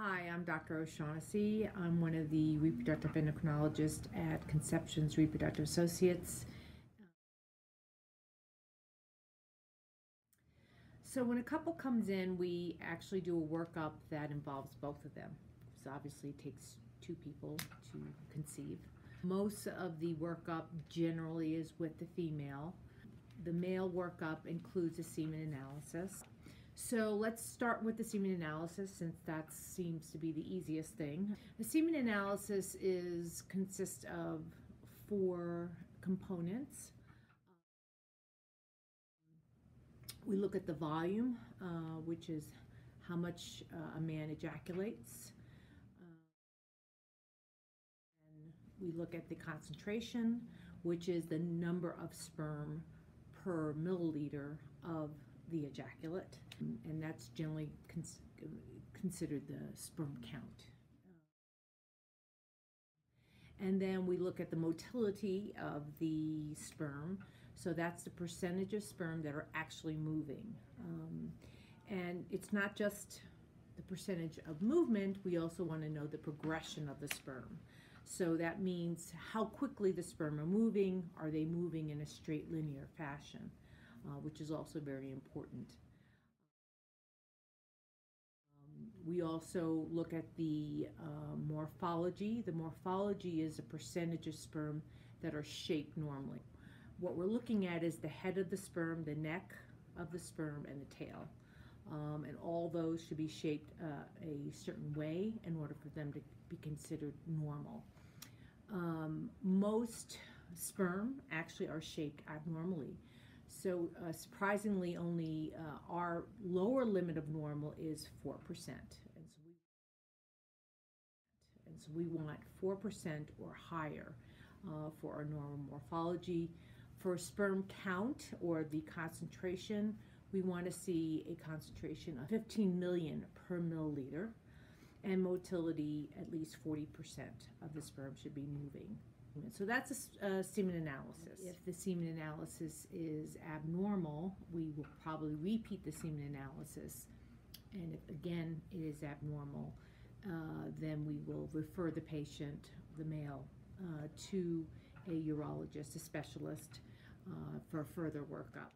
Hi, I'm Dr. O'Shaughnessy. I'm one of the reproductive endocrinologists at Conceptions Reproductive Associates. So when a couple comes in, we actually do a workup that involves both of them. So obviously it takes two people to conceive. Most of the workup generally is with the female. The male workup includes a semen analysis. So let's start with the semen analysis since that seems to be the easiest thing. The semen analysis is consists of four components. We look at the volume, uh, which is how much uh, a man ejaculates. Uh, we look at the concentration, which is the number of sperm per milliliter of the ejaculate, and that's generally cons considered the sperm count. And then we look at the motility of the sperm. So that's the percentage of sperm that are actually moving. Um, and it's not just the percentage of movement, we also want to know the progression of the sperm. So that means how quickly the sperm are moving. Are they moving in a straight linear fashion? Uh, which is also very important. Um, we also look at the uh, morphology. The morphology is a percentage of sperm that are shaped normally. What we're looking at is the head of the sperm, the neck of the sperm, and the tail. Um, and all those should be shaped uh, a certain way in order for them to be considered normal. Um, most sperm actually are shaped abnormally. So uh, surprisingly, only uh, our lower limit of normal is 4%. And so we, and so we want 4% or higher uh, for our normal morphology. For sperm count or the concentration, we want to see a concentration of 15 million per milliliter and motility at least 40% of the sperm should be moving. So that's a, a, semen analysis. If the semen analysis is abnormal, we will probably repeat the semen analysis. And if again it is abnormal, uh, then we will refer the patient, the male, uh, to a urologist, a specialist, uh, for further workup.